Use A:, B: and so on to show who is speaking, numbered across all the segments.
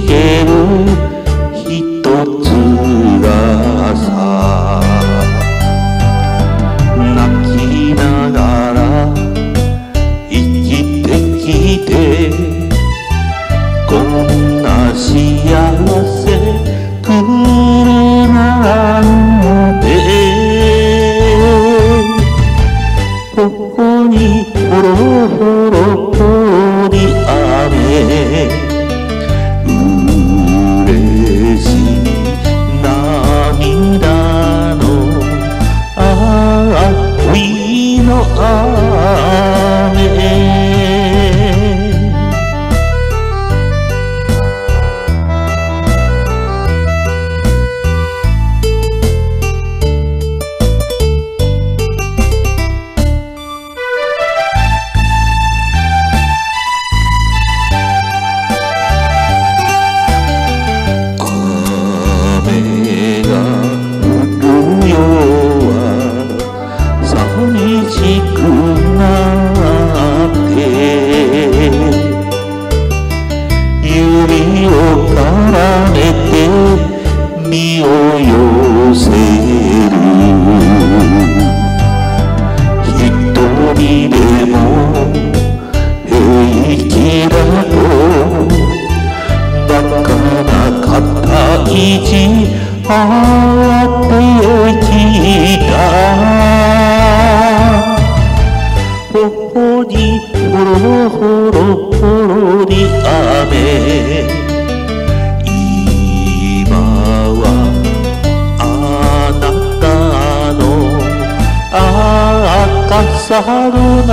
A: yeah. 嬉あってきた頬にほろほろほろり雨。今はあなたの赤さの中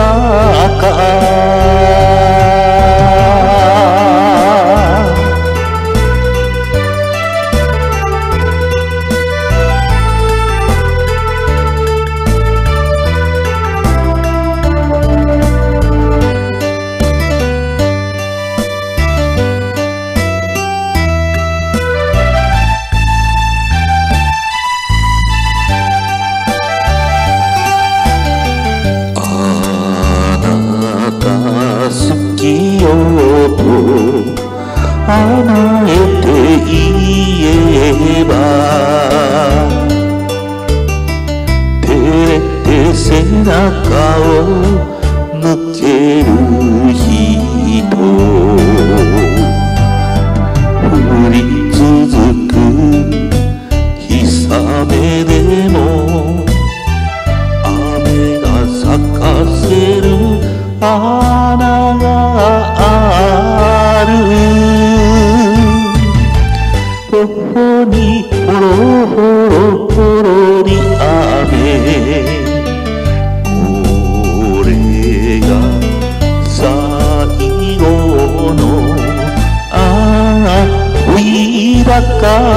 A: 背中を向ける人。降り続く日雨でも雨が咲かせる花がある。頬にほろほろほろり love.